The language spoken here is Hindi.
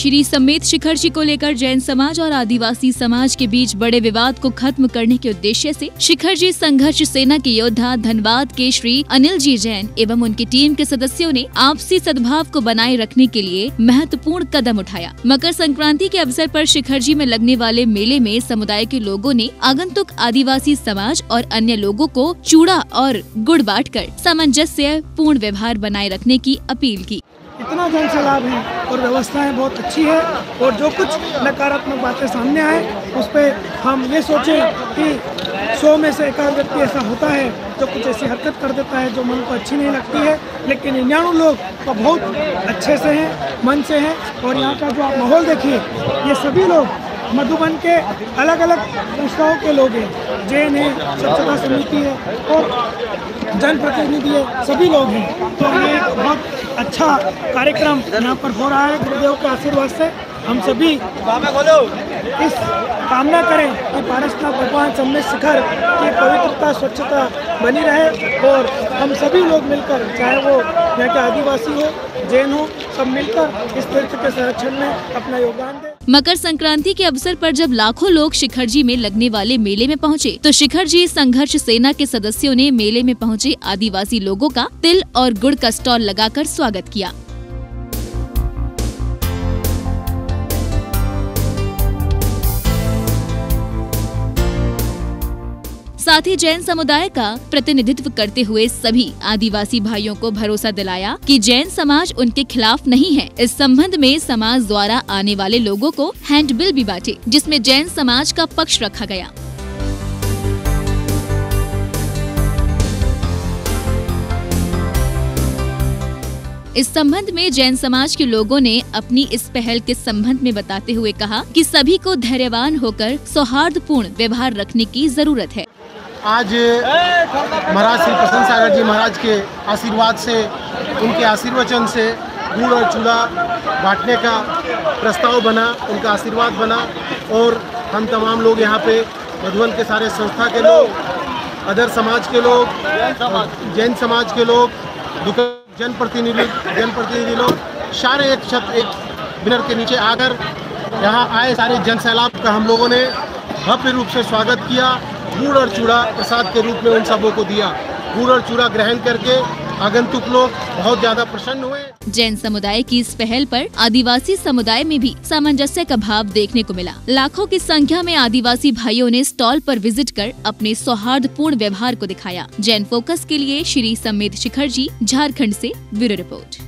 श्री समेत शिखर जी को लेकर जैन समाज और आदिवासी समाज के बीच बड़े विवाद को खत्म करने के उद्देश्य से शिखर जी संघर्ष सेना के योद्धा धनबाद के श्री अनिल जी जैन एवं उनकी टीम के सदस्यों ने आपसी सद्भाव को बनाए रखने के लिए महत्वपूर्ण कदम उठाया। मकर संक्रांति के अवसर पर शिखर जी में लगने वाले मेले में समुदाय के लोगों ने आगंतुक आदिवासी समाज और अन्य लोगों को चूड़ा और गुड़ बांट कर सामंजस्य, पूर्ण व्यवहार बनाए रखने की अपील की। इतना जन सैलाब है और व्यवस्थाएँ बहुत अच्छी है और जो कुछ नकारात्मक बातें सामने आए, उस पर हम ये सोचें कि सौ में से एक आध व्यक्ति ऐसा होता है जो कुछ ऐसी हरकत कर देता है जो मन को अच्छी नहीं लगती है, लेकिन निन्यानवे लोग तो बहुत अच्छे से हैं, मन से हैं और यहाँ का जो आप माहौल देखिए, ये सभी लोग मधुबन के अलग अलग संस्थाओं के लोग हैं, जैन है, स्वच्छता समिति है और जनप्रतिनिधि है, सभी लोग हैं। तो एक बहुत अच्छा कार्यक्रम यहाँ पर हो रहा है। गुरुदेव के आशीर्वाद से हम सभी इस कामना करें कि पारसनाथ भगवान सम्मेद शिखर की पवित्रता स्वच्छता बनी रहे और हम सभी लोग मिलकर चाहे वो यहाँ के आदिवासी हो जैन हो सब मिलकर इस तीर्थ के संरक्षण में अपना योगदान दें। मकर संक्रांति के अवसर पर जब लाखों लोग शिखर जी में लगने वाले मेले में पहुँचे, तो शिखर जी संघर्ष सेना के सदस्यों ने मेले में पहुँचे आदिवासी लोगों का तिल और गुड़ का स्टॉल लगाकर स्वागत किया। साथ ही जैन समुदाय का प्रतिनिधित्व करते हुए सभी आदिवासी भाइयों को भरोसा दिलाया कि जैन समाज उनके खिलाफ नहीं है। इस संबंध में समाज द्वारा आने वाले लोगों को हैंडबिल भी बांटे, जिसमें जैन समाज का पक्ष रखा गया। इस संबंध में जैन समाज के लोगों ने अपनी इस पहल के संबंध में बताते हुए कहा कि सभी को धैर्यवान होकर सौहार्दपूर्ण व्यवहार रखने की ज़रूरत है। आज महाराज श्री प्रसन्न सागर जी महाराज के आशीर्वाद से, उनके आशीर्वचन से गुड़ और चूल्हा बांटने का प्रस्ताव बना, उनका आशीर्वाद बना और हम तमाम लोग यहाँ पे मधुबन के सारे संस्था के लोग, अदर समाज के लोग, जैन समाज के लोग जनप्रतिनिधि जनप्रतिनिधि लोग, सारे एक छत, एक बिनर के नीचे आकर यहाँ आए सारे जन सैलाब का हम लोगों ने भव्य रूप से स्वागत किया। गुड़ और चूड़ा प्रसाद के रूप में उन सबों को दिया। गुड़ और चूड़ा ग्रहण करके आगंतुक लोग बहुत ज़्यादा प्रसन्न हुए। जैन समुदाय की इस पहल पर आदिवासी समुदाय में भी सामंजस्य का भाव देखने को मिला। लाखों की संख्या में आदिवासी भाइयों ने स्टॉल पर विज़िट कर अपने सौहार्दपूर्ण व्यवहार को दिखाया। जैन फोकस के लिए श्री समेत शिखर जी, झारखंड ऐसी ब्यूरो रिपोर्ट।